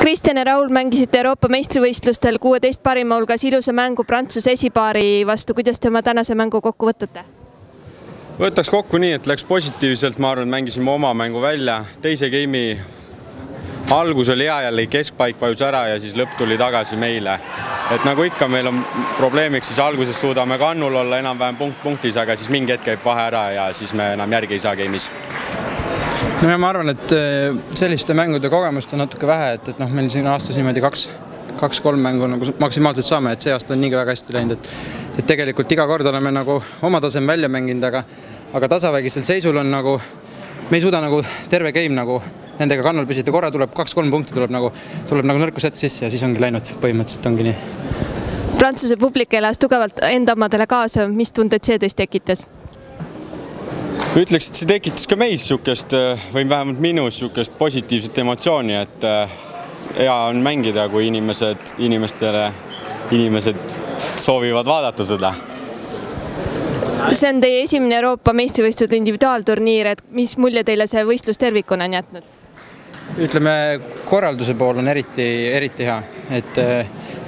Kristjan ja Raul mängisite Euroopa meistrivõistlustel kuueteist parima hulgas ilusa mängu Prantsuse esipaari vastu, kuidas te oma tänase mängu kokku võtate? võtaks kokku nii, et läks positiivselt, ma arvan, et mängisime oma mängu välja, teise game'i algus oli hea, jälle keskpaik vajus ära ja siis lõpp tuli tagasi meile. et nagu ikka, meil on probleemiks siis alguses suudame kannul olla enam-vähem punkt punktis, aga siis mingi hetk käib vahe ära ja siis me enam järgi ei saa game'is no ja ma arvan, et äh, selliste mängude kogemust on natuke vähe, et, et noh, meil siin aastas niimoodi kaks, kaks-kolm mängu nagu maksimaalselt saame, et see aasta on niigi väga hästi läinud, et et tegelikult iga kord oleme nagu oma taseme välja mänginud, aga aga tasavägisel seisul on nagu, me ei suuda nagu terve game nagu nendega kannul püsida, korra tuleb kaks-kolm punkti, tuleb nagu, tuleb nagu nõrkus ette sisse ja siis ongi läinud, põhimõtteliselt ongi nii. Prantsuse publik elas tugevalt enda omadele kaasa, mis tunded see teis tekitas? Ütleks, et see tekitas ka meis niisugust või vähemalt minus niisugust positiivset emotsiooni, et äh, hea on mängida, kui inimesed, inimestele, inimesed soovivad vaadata seda. see on teie esimene Euroopa meistrivõistluste individuaalturniir, et mis mulje teile see võistlus tervikuna on jätnud? ütleme, korralduse pool on eriti, eriti hea, et,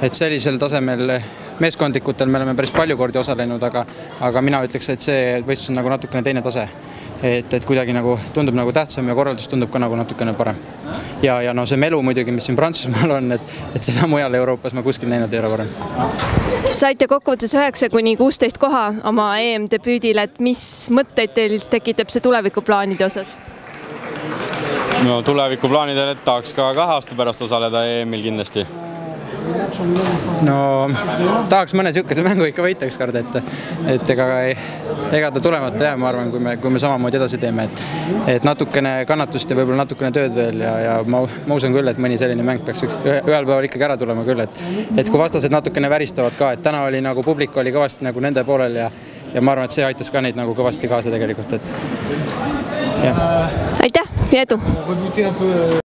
et sellisel tasemel meeskondlikutel me oleme päris palju kordi osalenud, aga, aga mina ütleks, et see võistlus on nagu natukene teine tase. et, et kuidagi nagu tundub nagu tähtsam ja korraldus tundub ka nagu natukene parem. ja, ja no see melu muidugi, mis siin Prantsusmaal on, et, et seda mujal Euroopas ma kuskil näinud ei ole varem. saite kokkuvõttes üheksa kuni kuusteist koha oma EM-debüüdil, et mis mõtteid teil tekitab see tulevikuplaanide osas? no tulevikuplaanidel, et tahaks ka kahe aasta pärast osaleda EM-il kindlasti no tahaks mõne niisuguse mängu ikka võita ükskord, et, et ega, ega ta tulemata jää, ma arvan, kui me, kui me samamoodi edasi teeme, et, et natukene kannatust ja võib-olla natukene tööd veel ja, ja ma, ma usun küll, et mõni selline mäng peaks ühel päeval ikkagi ära tulema küll, et, et kui vastased natukene väristavad ka, et täna oli nagu publik oli kõvasti nagu nende poolel ja, ja ma arvan, et see aitas ka neid nagu kõvasti kaasa tegelikult, et jah. aitäh ja edu!